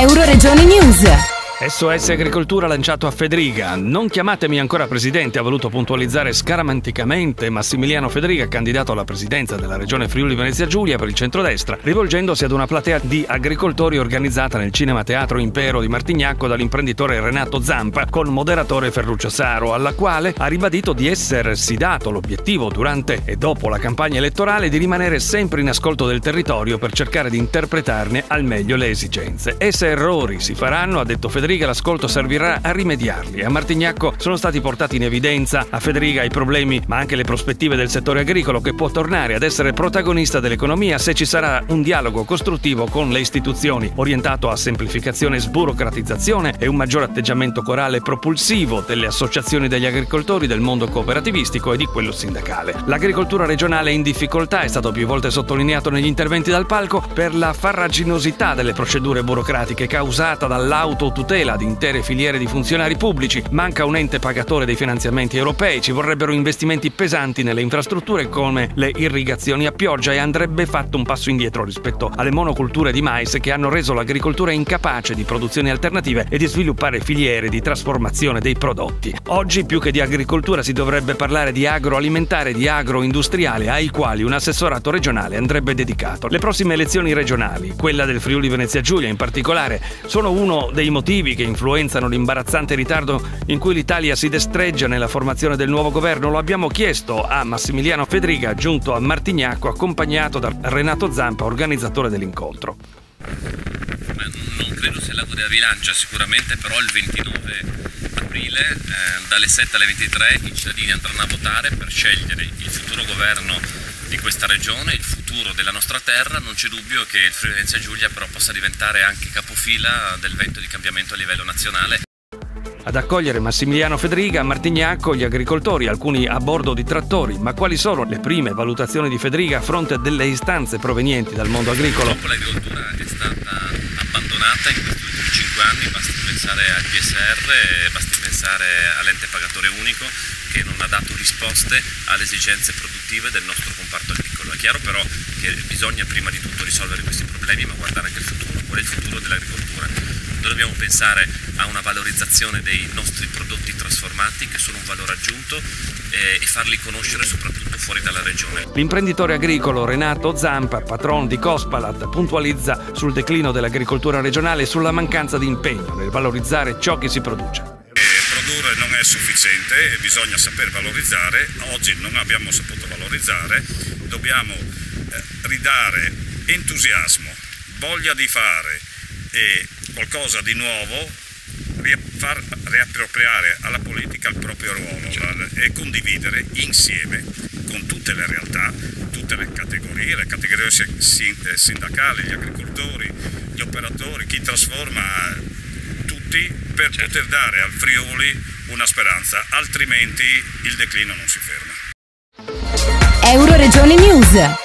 Euroregioni News. SOS Agricoltura lanciato a Federica. Non chiamatemi ancora presidente, ha voluto puntualizzare scaramanticamente Massimiliano Federica, candidato alla presidenza della regione Friuli Venezia Giulia per il centrodestra, rivolgendosi ad una platea di agricoltori organizzata nel Cinema Teatro Impero di Martignacco dall'imprenditore Renato Zampa con moderatore Ferruccio Saro, alla quale ha ribadito di essersi dato l'obiettivo durante e dopo la campagna elettorale di rimanere sempre in ascolto del territorio per cercare di interpretarne al meglio le esigenze. E se errori si faranno, ha detto Federica, Federica l'ascolto servirà a rimediarli. A Martignacco sono stati portati in evidenza a Federica i problemi ma anche le prospettive del settore agricolo che può tornare ad essere protagonista dell'economia se ci sarà un dialogo costruttivo con le istituzioni orientato a semplificazione e sburocratizzazione e un maggior atteggiamento corale propulsivo delle associazioni degli agricoltori del mondo cooperativistico e di quello sindacale. L'agricoltura regionale è in difficoltà è stato più volte sottolineato negli interventi dal palco per la farraginosità delle procedure burocratiche causata dall'autotutela tutela di intere filiere di funzionari pubblici, manca un ente pagatore dei finanziamenti europei, ci vorrebbero investimenti pesanti nelle infrastrutture come le irrigazioni a pioggia e andrebbe fatto un passo indietro rispetto alle monoculture di mais che hanno reso l'agricoltura incapace di produzioni alternative e di sviluppare filiere di trasformazione dei prodotti. Oggi più che di agricoltura si dovrebbe parlare di agroalimentare e di agroindustriale ai quali un assessorato regionale andrebbe dedicato. Le prossime elezioni regionali, quella del Friuli Venezia Giulia in particolare, sono uno dei motivi motivi che influenzano l'imbarazzante ritardo in cui l'Italia si destreggia nella formazione del nuovo governo lo abbiamo chiesto a Massimiliano Federica, giunto a Martignacco, accompagnato da Renato Zampa, organizzatore dell'incontro. Non credo sia l'ago della rilancia, sicuramente però il 29 aprile eh, dalle 7 alle 23 i cittadini andranno a votare per scegliere il futuro governo di questa regione, il futuro della nostra terra, non c'è dubbio che il Friuli Venezia Giulia però possa diventare anche capofila del vento di cambiamento a livello nazionale. Ad accogliere Massimiliano Federica a Martignacco gli agricoltori, alcuni a bordo di trattori, ma quali sono le prime valutazioni di Federica a fronte delle istanze provenienti dal mondo agricolo? Purtroppo l'agricoltura è stata abbandonata in questi ultimi cinque anni, basti pensare al PSR, basti pensare all'ente pagatore unico che non ha dato risposte alle esigenze produttive del nostro comparto agricolo. È chiaro però che bisogna prima di tutto risolvere questi problemi ma guardare anche il futuro, qual è il futuro dell'agricoltura. Noi dobbiamo pensare a una valorizzazione dei nostri prodotti trasformati che sono un valore aggiunto eh, e farli conoscere soprattutto fuori dalla regione. L'imprenditore agricolo Renato Zampa, patron di Cospalat, puntualizza sul declino dell'agricoltura regionale e sulla mancanza di impegno nel valorizzare ciò che si produce è sufficiente, bisogna saper valorizzare, oggi non abbiamo saputo valorizzare, dobbiamo eh, ridare entusiasmo, voglia di fare e qualcosa di nuovo, far riappropriare alla politica il proprio ruolo e condividere insieme con tutte le realtà, tutte le categorie, le categorie sindacali, gli agricoltori, gli operatori, chi trasforma tutti per poter dare al Friuli una speranza, altrimenti il declino non si ferma. Euro Regione News.